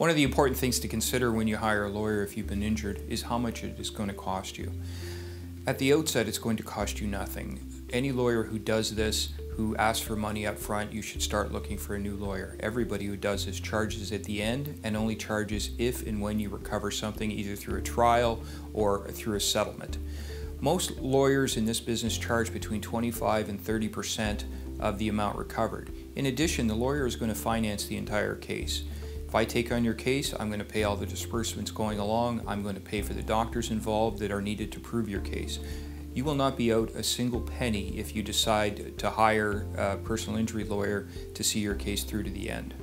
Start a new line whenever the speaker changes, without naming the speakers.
One of the important things to consider when you hire a lawyer if you've been injured is how much it is going to cost you. At the outset, it's going to cost you nothing. Any lawyer who does this, who asks for money up front, you should start looking for a new lawyer. Everybody who does this charges at the end and only charges if and when you recover something either through a trial or through a settlement. Most lawyers in this business charge between 25 and 30 percent of the amount recovered. In addition, the lawyer is going to finance the entire case. If I take on your case, I'm going to pay all the disbursements going along. I'm going to pay for the doctors involved that are needed to prove your case. You will not be out a single penny if you decide to hire a personal injury lawyer to see your case through to the end.